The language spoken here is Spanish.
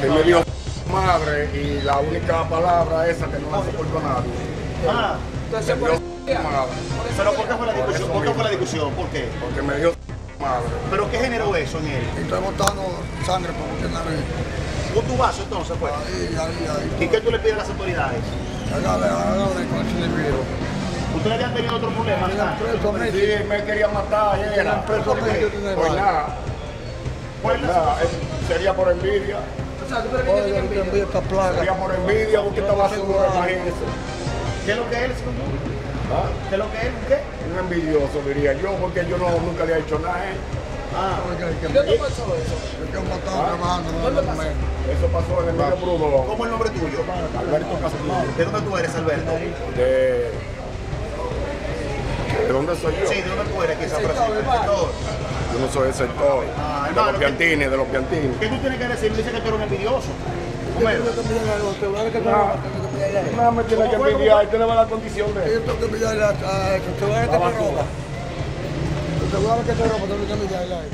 que me dio madre y la única palabra esa que no la soportó nadie. Ah, Entonces, Me por dio eso, madre, pero ¿por qué fue la discusión? ¿Por qué fue la discusión? ¿Por qué? porque me dio madre. ¿Pero qué generó eso en él? Estoy botando sangre por porque nariz. ¿Un tubazo entonces fue? Ahí, ahí, ahí. ¿Y qué tú le pides a las autoridades? Hágale, hágale con ese individuo. ¿Ustedes habían tenido otro problema? Preso. Sí, me quería matar era. preso tengo Pues el nada, ¿Cuál pues es la nada, eh, sería por envidia. Envidia. esta plaga. Sería por envidia porque estaba seguro, imagínese. ¿Qué es lo que él, señor? ¿Ah? ¿Qué es lo que él? ¿Qué? Un envidioso diría yo, porque yo no, nunca le he hecho nada a él. Ah, Oye, ¿Y que dónde pasó eso? Eso pasó en el medio ¿cómo es el nombre tuyo? Alberto Castillo. ¿De dónde tú eres, Alberto? De... ¿De dónde soy yo? Sí, ¿de dónde tú eres, aquí en San Sector, Francisco? Yo no soy del sector. Ah, de hermano, los ¿qué- piantines, de los piantines. ¿Qué tú tienes que decir? Dice que tú eres un envidioso. Homero. Yo tengo que pillar a los celulares que No. a me tiene que ¿Cómo envidiar, le va a la condición de Yo tengo que a a- a La te basura. roban. Los celulares que te roban, tengo que a él.